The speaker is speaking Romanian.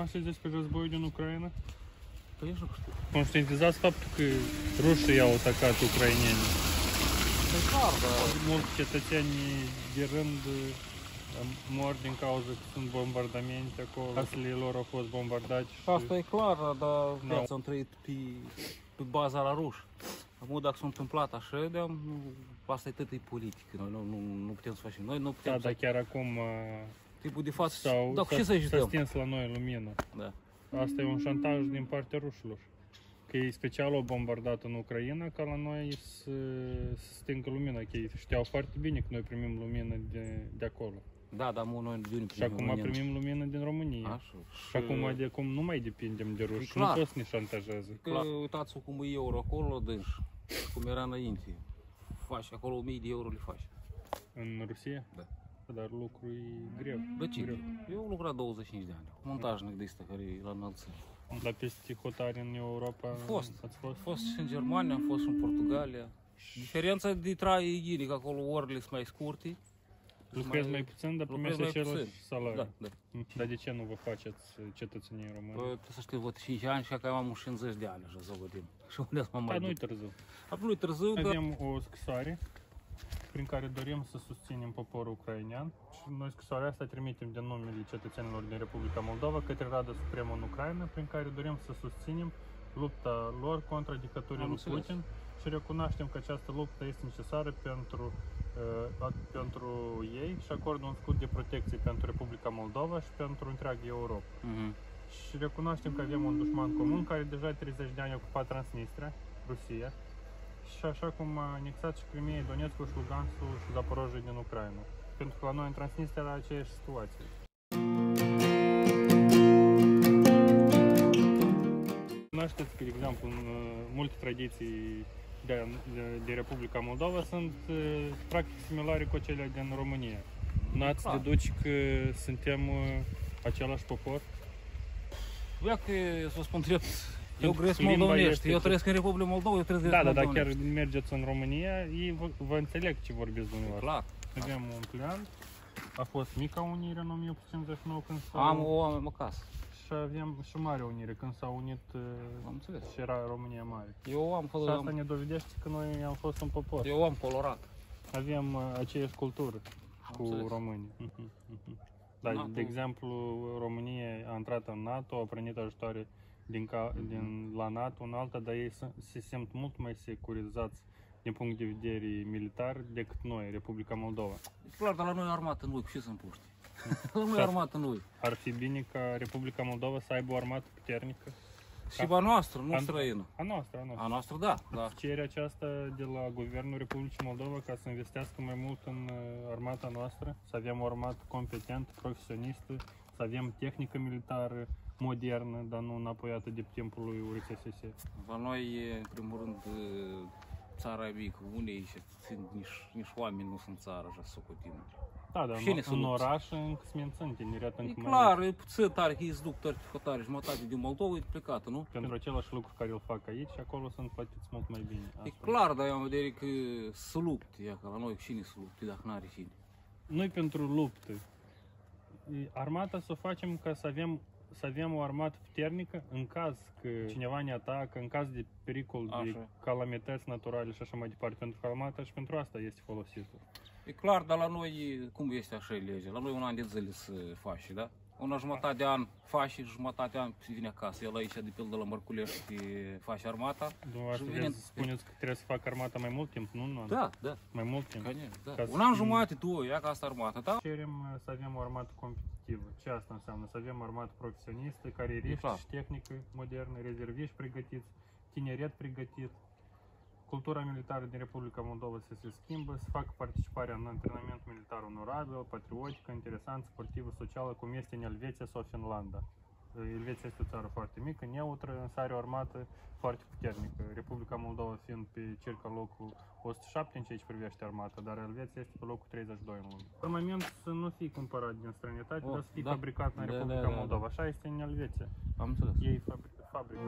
cunoașteți despre războiul din Ucraina? Păi nici nu știu. Conștientizați faptul că rușii au atacat ucrainenii. Păi clar, dar... Mulți cetățeni de rând uh, mor din cauza că sunt bombardamente acolo. Casele lor au fost bombardate și... Asta e clar, dar Da. viața am trăit pe, pe baza la ruși. Acum dacă s-a întâmplat așa, de nu, asta e tot e politică. Noi nu, nu, nu putem să facem. Noi nu putem Da, să... dar chiar acum uh, Tipul de față... s-au, da, cu s-a, ce să s-a ajutăm? stins la noi lumină. Da. Asta e un șantaj din partea rușilor. Că ei special au bombardat în Ucraina ca la noi să, să stingă lumina, că ei știau foarte bine că noi primim lumină de, de acolo. Da, dar mă, noi de unde Și acum lumină? primim lumină din România. Așa. Și acum de acum nu mai depindem de ruși, nu clar. pot să ne șantajeze. Că uitați cum e euro acolo, deci, cum era înainte. Faci acolo 1000 de euro le faci. În Rusia? Da. Dar lucru e greu. Bă, ce? greu. Eu am lucrat 25 de ani. Montajnic de ăsta care e la înălțime. La peste hotare în Europa Am fost. ați fost? Am fost și în Germania, am fost și în Portugalia. Diferența de trai e ghini, că acolo orele sunt mai scurte. Lucrezi mai puțin, dar lucrez primești mai același puțin. salariu. Da, da. Mm. Dar de ce nu vă faceți cetățenie română? Bă, trebuie să știu, văd 5 ani și acum am 50 de ani, așa să vedem. Și unde să mă Dar mai nu-i duc? târziu. Acum nu-i târziu, dar... Avem o scrisoare prin care dorim să susținem poporul ucrainean și noi scrisoarea asta trimitem de numele cetățenilor din Republica Moldova către Rada Supremă în Ucraina, prin care dorim să susținem lupta lor contra dictaturii Am lui înțeles. Putin și recunoaștem că această luptă este necesară pentru, uh, a- pentru ei și acordă un scut de protecție pentru Republica Moldova și pentru întreaga Europa. Mhm. Și recunoaștem că avem un dușman comun care deja 30 de ani a ocupat Transnistria, Rusia, și așa cum a anexat și Crimea, Donetskul și Luganskul și Zaporojie din Ucraina. Pentru că la noi în Transnistria era aceeași situație. Cunoașteți că, de exemplu, în uh, multe tradiții de, de, de Republica Moldova sunt uh, practic similare cu cele din România. N-ați Clar. deduci că suntem uh, același popor? Ia că să vă spun drept, eu Pentru gresc că limba moldovenești, este eu ce- trăiesc în Republica Moldova, eu trăiesc Da, dar dacă chiar moldovenești. mergeți în România, ei vă, vă înțeleg ce vorbiți dumneavoastră. Clar. Avem un plan, a fost mica unire în 1859 când s-au... Am o oameni acasă. Și avem și mare unire când s-a unit uh, Am înțeles. și era România mare. Eu am, Și asta am, ne dovedește că noi am fost un popor. eu am colorat. Avem uh, aceeași cultură cu înțeles. românii. Mhm, mhm. Da, NATO. de exemplu, România a intrat în NATO, a primit ajutoare din, ca, din la NATO în alta, dar ei se, se simt mult mai securizați din punct de vedere militar decât noi, Republica Moldova. E clar, dar la noi armată nu, cu ce să împuști? la noi Da. armată nu Ar fi bine ca Republica Moldova să aibă o armată puternică? Și a noastră, nu An- străină. A noastră, a noastră. A noastră, da, da. Cererea aceasta de la Guvernul Republicii Moldova ca să investească mai mult în uh, armata noastră, să avem o armată competentă, profesionistă, să avem tehnică militară modernă, dar nu înapoiată de timpul lui URSS. La noi, e, în primul rând, e, țara e mică, unii și țin, nici, nici oameni nu sunt țară, așa, să socotim. Da, dar Cine în, sunt în lupți? oraș încă sunt mențin tineret E încă mai clar, mult. e puțin tare, că îți duc tare hotare, jumătate din Moldova e plecată, nu? Pentru același lucru care îl fac aici, acolo sunt plătiți mult mai bine. E Asta. clar, dar eu am vedere că să lupte, ia, că la noi cine să lupte dacă n-are cine. Noi pentru luptă. E, Armata să o facem ca să avem să avem o armată puternică în caz că cineva ne atacă, în caz de pericol de Așa. calamități naturale și așa mai departe. Pentru că armata și pentru asta este folosită. E clar, dar la noi, cum este așa e legea? La noi un an de zile să faci, da? una jumătate de an faci și jumătate de an vine acasă. El aici, de pildă, la Mărculești face armata. Dumneavoastră vine... să spuneți că trebuie să fac armata mai mult timp, nu? nu da, da. Mai mult timp. Canine, da. Ca Un an jumate tu, ia ca asta armata, da? Cerem uh, să avem o armată competitivă. Ce asta înseamnă? Să avem armată profesionistă, care e și tehnică modernă, rezerviști pregătiți, tineret pregătit, cultura militară din Republica Moldova să se schimbă, să facă participarea în antrenament militar onorabil, patriotică, interesant, sportivă, socială, cum este în Elveția sau Finlanda. Elveția este o țară foarte mică, neutră, însă are o armată foarte puternică. Republica Moldova fiind pe circa locul 107 în ceea ce privește armata, dar Elveția este pe locul 32 în lume. Armament să nu fie cumpărat din străinătate, Oh, dar să fie da. fabricat în Da, Republica da, da, da. Moldova. Așa este în Elveția. Am înțeles. Ei fabrică. fabrică.